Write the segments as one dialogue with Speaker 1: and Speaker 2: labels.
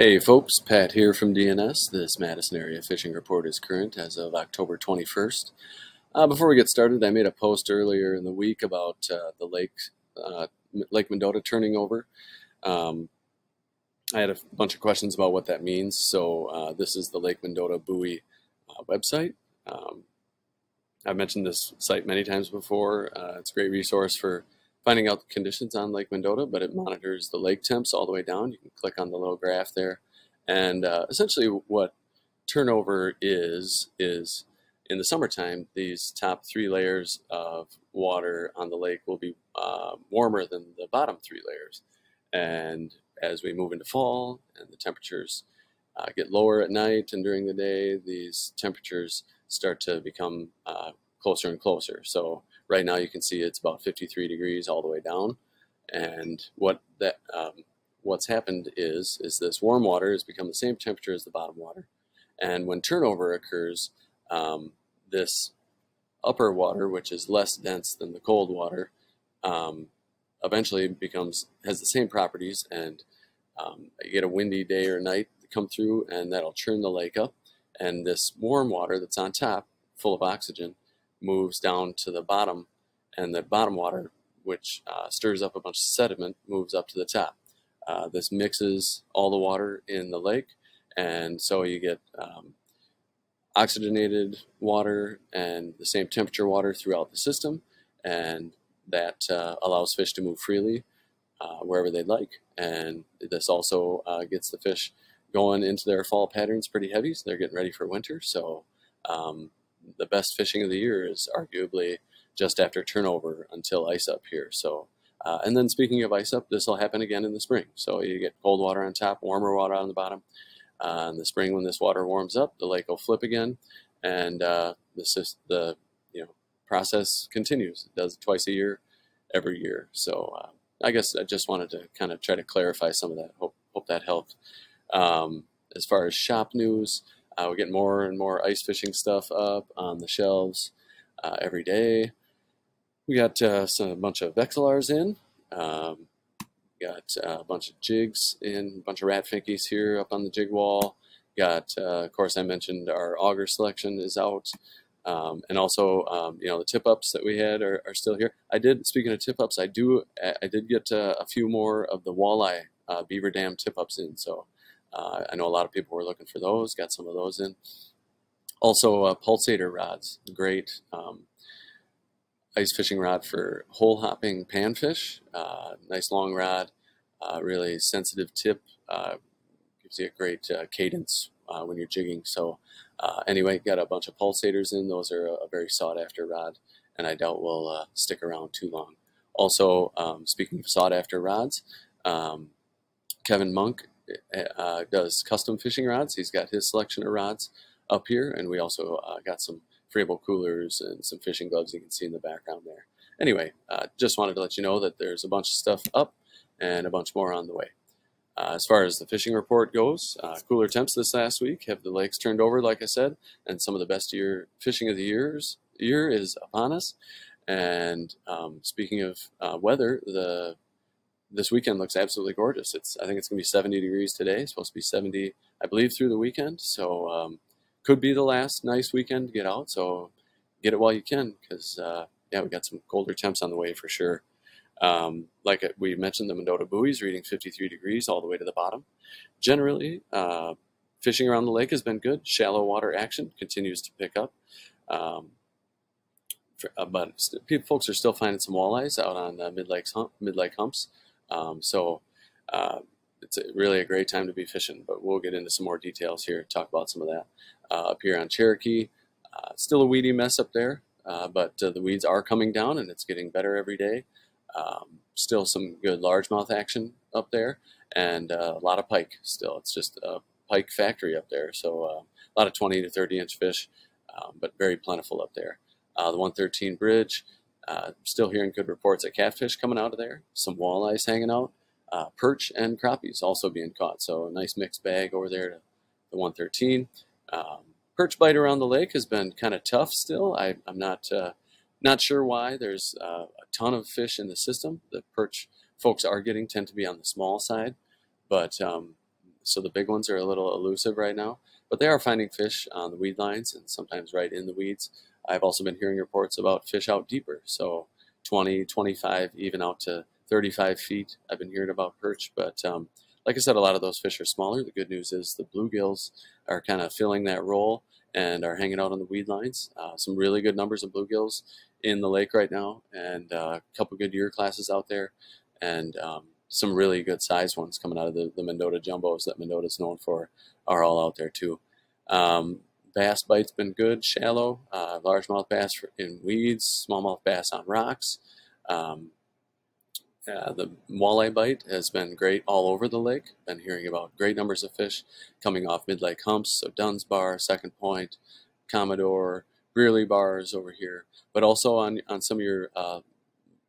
Speaker 1: Hey folks, Pat here from D&S. This Madison area fishing report is current as of October 21st. Uh, before we get started, I made a post earlier in the week about uh, the lake, uh, Lake Mendota turning over. Um, I had a bunch of questions about what that means, so uh, this is the Lake Mendota buoy uh, website. Um, I've mentioned this site many times before. Uh, it's a great resource for finding out the conditions on Lake Mendota, but it monitors the lake temps all the way down. You can click on the little graph there. And uh, essentially what turnover is, is in the summertime, these top three layers of water on the lake will be uh, warmer than the bottom three layers. And as we move into fall and the temperatures uh, get lower at night and during the day, these temperatures start to become uh, closer and closer. So right now you can see it's about 53 degrees all the way down. And what that um, what's happened is is this warm water has become the same temperature as the bottom water. And when turnover occurs, um, this upper water, which is less dense than the cold water, um, eventually becomes has the same properties and um, you get a windy day or night come through and that'll churn the lake up and this warm water that's on top full of oxygen moves down to the bottom, and the bottom water, which uh, stirs up a bunch of sediment, moves up to the top. Uh, this mixes all the water in the lake, and so you get um, oxygenated water and the same temperature water throughout the system, and that uh, allows fish to move freely uh, wherever they'd like. And this also uh, gets the fish going into their fall patterns pretty heavy, so they're getting ready for winter. So um, the best fishing of the year is arguably just after turnover until ice up here. So, uh, and then speaking of ice up, this will happen again in the spring. So you get cold water on top, warmer water on the bottom. Uh, in the spring, when this water warms up, the lake will flip again, and uh, this is the you know process continues. It does it twice a year, every year. So uh, I guess I just wanted to kind of try to clarify some of that. Hope hope that helped. Um, as far as shop news, uh, we get more and more ice fishing stuff up on the shelves uh, every day. We got uh, some, a bunch of Vexilars in. Um, got uh, a bunch of jigs in, a bunch of Rat Finkees here up on the jig wall. Got, uh, of course, I mentioned our auger selection is out. Um, and also, um, you know, the tip ups that we had are, are, still here. I did, speaking of tip ups, I do, I did get uh, a few more of the walleye beaver dam tip ups in. So uh, I know a lot of people were looking for those, got some of those in. Also, uh, pulsator rods, great um, ice fishing rod for hole hopping panfish. Uh, nice long rod, uh, really sensitive tip, uh, gives you a great uh, cadence when you're jigging. So, anyway, got a bunch of pulsators in. Those are a, a very sought after rod, and I doubt will stick around too long. Also, um, speaking of sought after rods, um, Kevin Monk uh, does custom fishing rods. He's got his selection of rods up here, and we also uh, got some Frabill coolers and some fishing gloves you can see in the background there. Anyway, uh, just wanted to let you know that there's a bunch of stuff up and a bunch more on the way. Uh, as far as the fishing report goes, uh, cooler temps this last week have the lakes turned over, like I said, and some of the best year fishing of the years year is upon us. And um, speaking of uh, weather, the this weekend looks absolutely gorgeous. It's I think it's gonna be 70 degrees today. It's supposed to be 70, I believe, through the weekend. So um, could be the last nice weekend to get out. So get it while you can, because uh, yeah, we got some colder temps on the way for sure. Um, like we mentioned, the Mendota buoy is reading 53 degrees all the way to the bottom. Generally, uh, fishing around the lake has been good. Shallow water action continues to pick up. Um, for, uh, but people, folks are still finding some walleyes out on uh, mid-lake hump, mid-lake humps. Um, so uh, it's a, really a great time to be fishing, but we'll get into some more details here, talk about some of that. Uh, up here on Cherokee, uh, still a weedy mess up there, uh, but uh, the weeds are coming down and it's getting better every day. Um, still some good largemouth action up there and uh, a lot of pike still. It's just a pike factory up there, so a lot of 20 to 30 inch fish, um, but very plentiful up there. the 113 bridge, uh, still hearing good reports of catfish coming out of there, some walleyes hanging out, uh, perch and crappies also being caught. So a nice mixed bag over there to the 113. Um, perch bite around the lake has been kind of tough still. I, am not uh, not sure why. There's uh, a ton of fish in the system. The perch folks are getting tend to be on the small side, but um, so the big ones are a little elusive right now, but they are finding fish on the weed lines and sometimes right in the weeds. I've also been hearing reports about fish out deeper, so 20, 25, even out to 35 feet. I've been hearing about perch, but um, like I said, a lot of those fish are smaller. The good news is the bluegills are kind of filling that role and are hanging out on the weed lines. Uh, some really good numbers of bluegills in the lake right now, and uh, a couple good year classes out there, and um, some really good size ones coming out of the, the Mendota jumbos that Mendota's known for are all out there too. Um, bass bite's been good, shallow, uh, largemouth bass in weeds, smallmouth bass on rocks. Um, uh, the walleye bite has been great all over the lake. Been hearing about great numbers of fish coming off mid-lake humps, so Dunn's Bar, Second Point, Commodore, Greerly bars over here, but also on, on some of your uh,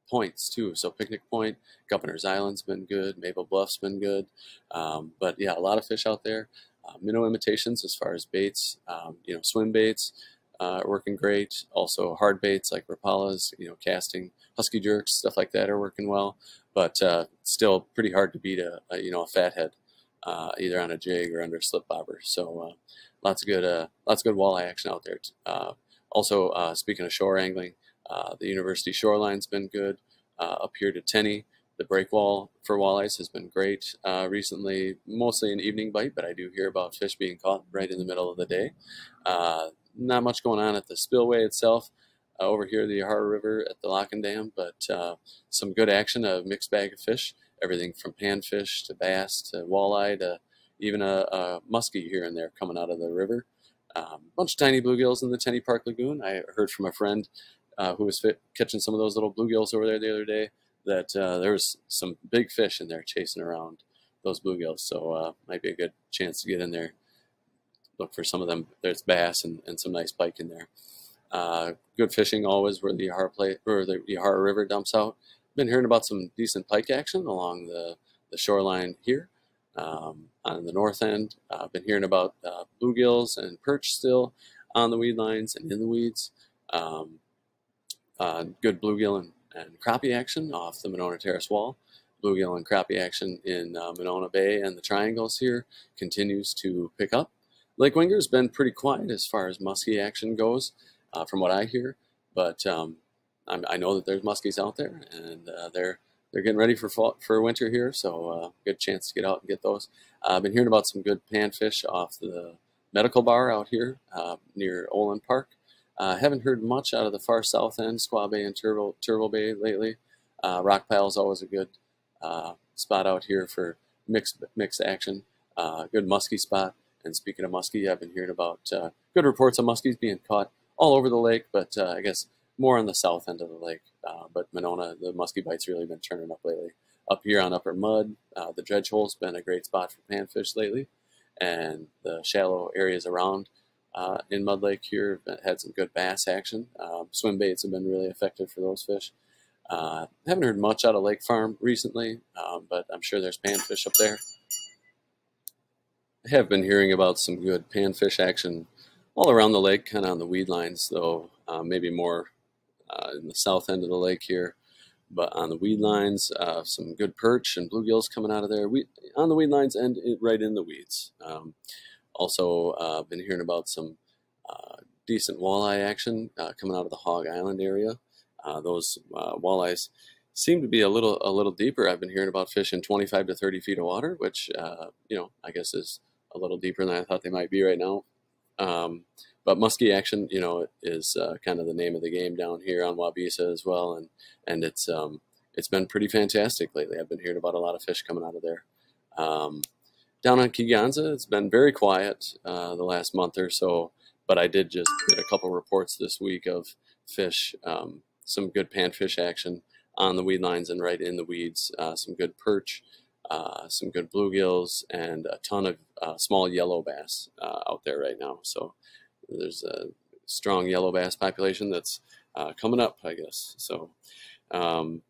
Speaker 1: points too. So Picnic Point, Governor's Island's been good, Maple Bluff's been good. Um, but yeah, a lot of fish out there. Uh, minnow imitations as far as baits, um, you know, swim baits uh, working great. Also hard baits like Rapalas, you know, casting, husky jerks, stuff like that are working well. But uh, still pretty hard to beat a, a you know a fathead uh, either on a jig or under a slip bobber. So uh, lots of good uh, lots of good walleye action out there. Also, speaking of shore angling, the University Shoreline's been good. Up here to Tenney, the breakwall for walleyes has been great uh, recently, mostly an evening bite, but I do hear about fish being caught right in the middle of the day. Uh, not much going on at the spillway itself. Uh, over here, the Yahara River at the Locken Dam, but uh, some good action, a mixed bag of fish, everything from panfish to bass to walleye to even a, a muskie here and there coming out of the river. A um, bunch of tiny bluegills in the Tenney Park Lagoon. I heard from a friend uh, who was fit, catching some of those little bluegills over there the other day that uh, there was some big fish in there chasing around those bluegills. So uh, might be a good chance to get in there, look for some of them. There's bass and, and some nice pike in there. Uh, good fishing always where the Yahara, play, the Yahara River dumps out. Been hearing about some decent pike action along the, the shoreline here. Um, on the north end, I've uh, been hearing about uh, bluegills and perch still on the weed lines and in the weeds. Um, uh, good bluegill and, and crappie action off the Monona Terrace wall. Bluegill and crappie action in uh, Monona Bay and the triangles here continues to pick up. Lake Wingra's been pretty quiet as far as muskie action goes, uh, from what I hear, but um, i know that there's muskies out there, and uh, they're they're getting ready for fall, for winter here, so uh, good chance to get out and get those. I've been hearing about some good panfish off the medical bar out here uh, near Olin Park. Uh, haven't heard much out of the far south end, Squaw Bay and Turtle, Turtle Bay lately. Uh, Rock Pile is always a good uh, spot out here for mixed mixed action. Uh, good muskie spot. And speaking of muskie, I've been hearing about uh, good reports of muskies being caught all over the lake, but uh, I guess more on the south end of the lake. Uh, but Monona, the muskie bite's really been turning up lately. Up here on Upper Mud, the dredge hole's been a great spot for panfish lately, and the shallow areas around uh, in Mud Lake here. Had some good bass action. Um, swim baits have been really effective for those fish. Uh, haven't heard much out of Lake Farm recently, um, but I'm sure there's panfish up there. I have been hearing about some good panfish action all around the lake, kind of on the weed lines, though uh, maybe more uh, in the south end of the lake here. But on the weed lines, uh, some good perch and bluegills coming out of there. We, on the weed lines and right in the weeds. Um, also, uh, been hearing about some uh, decent walleye action uh, coming out of the Hog Island area. Uh, those uh, walleyes seem to be a little a little deeper. I've been hearing about fish in 25 to 30 feet of water, which uh, you know I guess is a little deeper than I thought they might be right now. Um, but muskie action, you know, is kind of the name of the game down here on Waubesa as well, and and it's um, it's been pretty fantastic lately. I've been hearing about a lot of fish coming out of there. Um, down on Kegonsa, it's been very quiet uh, the last month or so, but I did just get a couple reports this week of fish, um, some good panfish action on the weed lines and right in the weeds, uh, some good perch, uh, some good bluegills, and a ton of uh, small yellow bass uh, out there right now. So there's a strong yellow bass population that's uh, coming up, I guess. So um,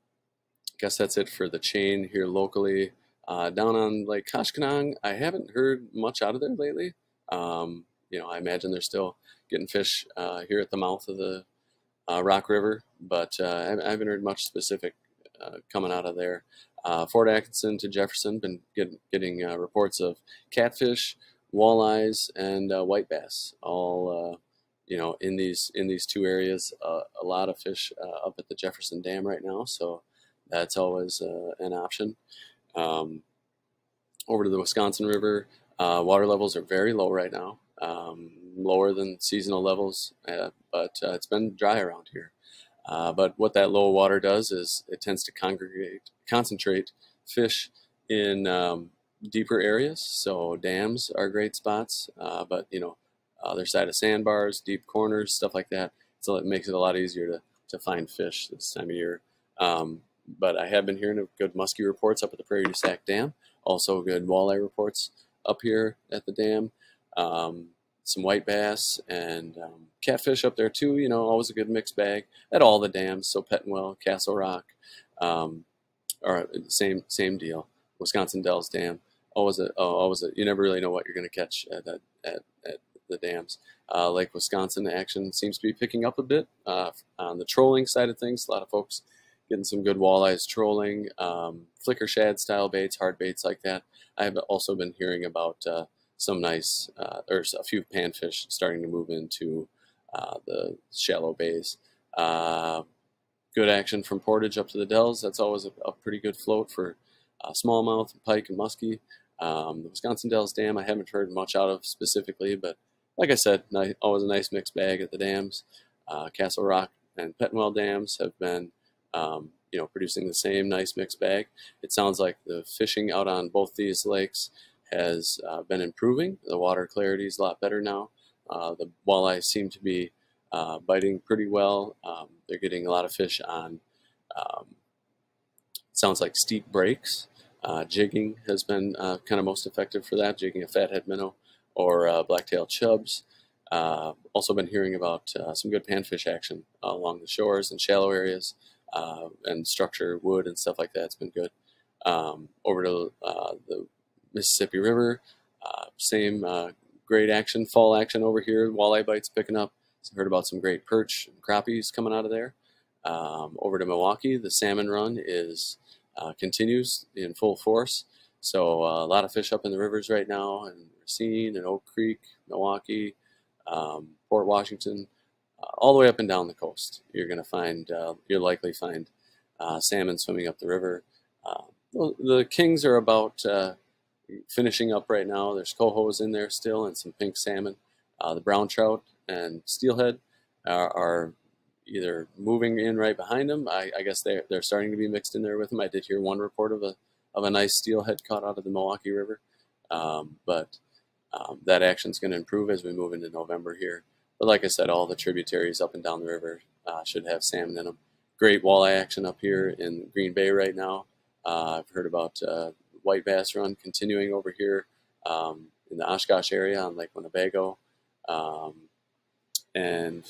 Speaker 1: guess that's it for the chain here locally. Uh, down on Lake Koshkonong, I haven't heard much out of there lately. Um, you know, I imagine they're still getting fish uh, here at the mouth of the uh, Rock River, but uh, I haven't heard much specific uh, coming out of there. Uh, Fort Atkinson to Jefferson, been get, getting reports of catfish, walleyes, and white bass, all you know in these in these two areas. A lot of fish up at the Jefferson Dam right now, so that's always an option. Um, over to the Wisconsin River, water levels are very low right now, um, lower than seasonal levels, but it's been dry around here. Uh, but what that low water does is it tends to congregate, concentrate fish in um, deeper areas. So dams are great spots, uh, but you know, other side of sandbars, deep corners, stuff like that. So it makes it a lot easier to, to find fish this time of year. Um, but I have been hearing good muskie reports up at the Prairie du Sac Dam. Also good walleye reports up here at the dam. Um, some white bass and um, catfish up there too. You know, always a good mixed bag at all the dams. So Petenwell, Castle Rock, um, or same same deal. Wisconsin Dells Dam. Always a oh, always a. You never really know what you're going to catch at, at, at, at the dams. Uh, Lake Wisconsin action seems to be picking up a bit uh, on the trolling side of things. A lot of folks getting some good walleyes trolling, um, flicker shad style baits, hard baits like that. I have also been hearing about uh, some nice, uh, or a few panfish starting to move into uh, the shallow bays. Uh, good action from Portage up to the Dells. That's always a, a pretty good float for uh, smallmouth, pike, and muskie. Um, the Wisconsin Dells Dam I haven't heard much out of specifically, but like I said, always a nice mixed bag at the dams. Uh, Castle Rock and Petenwell dams have been um, you know, producing the same nice mixed bag. It sounds like the fishing out on both these lakes has uh, been improving. The water clarity is a lot better now. Uh, the walleye seem to be uh, biting pretty well. Um, they're getting a lot of fish on, um, sounds like steep breaks. Uh, jigging has been uh, kind of most effective for that, jigging a fathead minnow or uh, blacktail chubs. also been hearing about some good panfish action along the shores and shallow areas and structure wood and stuff like that. It's been good. Um, over to the Mississippi River. Uh, same uh, great action, fall action over here. Walleye bites picking up. So heard about some great perch and crappies coming out of there. Um, over to Milwaukee, the salmon run is uh, continues in full force. So uh, a lot of fish up in the rivers right now, and Racine and Oak Creek, Milwaukee, um, Port Washington, uh, all the way up and down the coast. You're going to find, uh, you'll likely find salmon swimming up the river. the kings are about finishing up right now. There's cohos in there still and some pink salmon. Uh, the brown trout and steelhead are, are, either moving in right behind them. I, I, guess they're, they're starting to be mixed in there with them. I did hear one report of a, of a nice steelhead caught out of the Milwaukee River. Um, but um, that action is going to improve as we move into November here. But like I said, all the tributaries up and down the river uh, should have salmon in them. Great walleye action up here in Green Bay right now. Uh, I've heard about uh, white bass run continuing over here um, in the Oshkosh area on Lake Winnebago. Um, and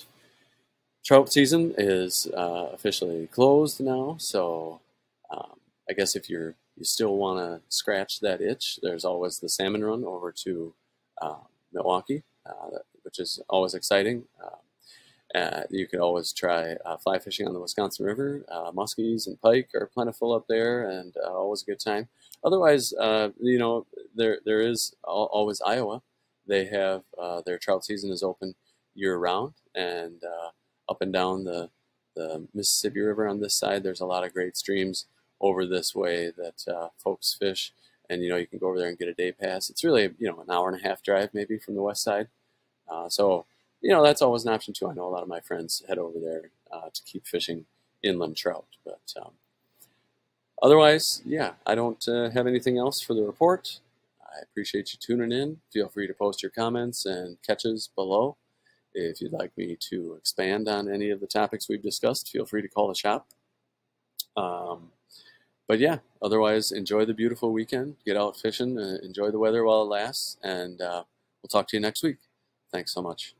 Speaker 1: trout season is uh, officially closed now, so um, I guess if you're you still want to scratch that itch, there's always the salmon run over to uh, Milwaukee, uh, which is always exciting. Um, uh, you could always try uh, fly fishing on the Wisconsin River. Uh, muskies and pike are plentiful up there, and uh, always a good time. Otherwise, uh, you know, there there is always Iowa. They have uh, their trout season is open year round, and up and down the the Mississippi River on this side, there's a lot of great streams over this way that folks fish, and you know you can go over there and get a day pass. It's really you know an hour and a half drive maybe from the west side, so you know, that's always an option too. I know a lot of my friends head over there uh, to keep fishing inland trout. But um, otherwise, yeah, I don't uh, have anything else for the report. I appreciate you tuning in. Feel free to post your comments and catches below. If you'd like me to expand on any of the topics we've discussed, feel free to call the shop. Um, but yeah, otherwise, enjoy the beautiful weekend. Get out fishing, uh, enjoy the weather while it lasts, and uh, we'll talk to you next week. Thanks so much.